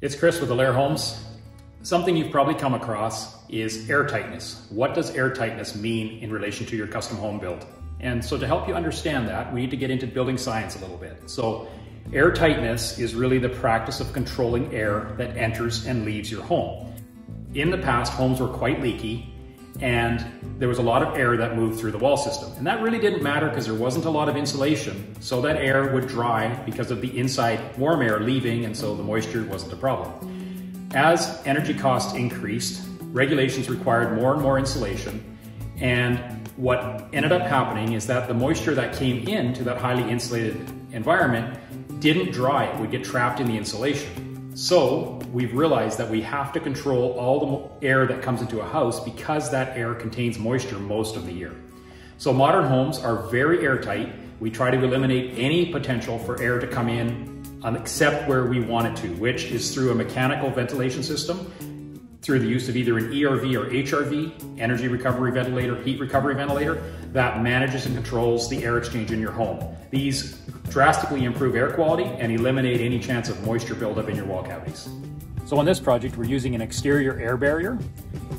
It's Chris with Alair Homes. Something you've probably come across is air tightness. What does air tightness mean in relation to your custom home build? And so to help you understand that, we need to get into building science a little bit. So air tightness is really the practice of controlling air that enters and leaves your home. In the past, homes were quite leaky and there was a lot of air that moved through the wall system. And that really didn't matter because there wasn't a lot of insulation, so that air would dry because of the inside warm air leaving, and so the moisture wasn't a problem. As energy costs increased, regulations required more and more insulation, and what ended up happening is that the moisture that came into that highly insulated environment didn't dry, it would get trapped in the insulation. So we've realized that we have to control all the air that comes into a house because that air contains moisture most of the year. So modern homes are very airtight. We try to eliminate any potential for air to come in um, except where we want it to, which is through a mechanical ventilation system through the use of either an ERV or HRV, energy recovery ventilator, heat recovery ventilator, that manages and controls the air exchange in your home. These drastically improve air quality and eliminate any chance of moisture buildup in your wall cavities. So on this project, we're using an exterior air barrier.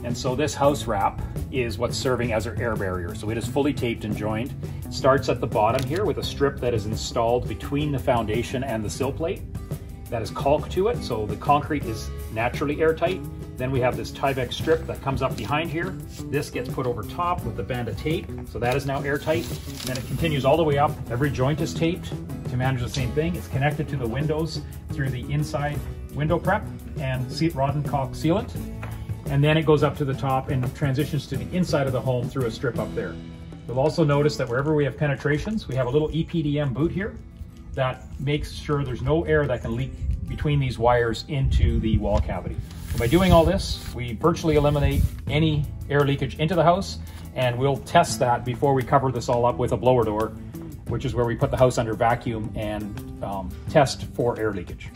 And so this house wrap is what's serving as our air barrier. So it is fully taped and joined. It starts at the bottom here with a strip that is installed between the foundation and the sill plate that is caulk to it, so the concrete is naturally airtight. Then we have this Tyvek strip that comes up behind here. This gets put over top with a band of tape, so that is now airtight. And then it continues all the way up. Every joint is taped to manage the same thing. It's connected to the windows through the inside window prep and seat rod and caulk sealant. And then it goes up to the top and transitions to the inside of the home through a strip up there. You'll also notice that wherever we have penetrations, we have a little EPDM boot here that makes sure there's no air that can leak between these wires into the wall cavity. By doing all this, we virtually eliminate any air leakage into the house, and we'll test that before we cover this all up with a blower door, which is where we put the house under vacuum and um, test for air leakage.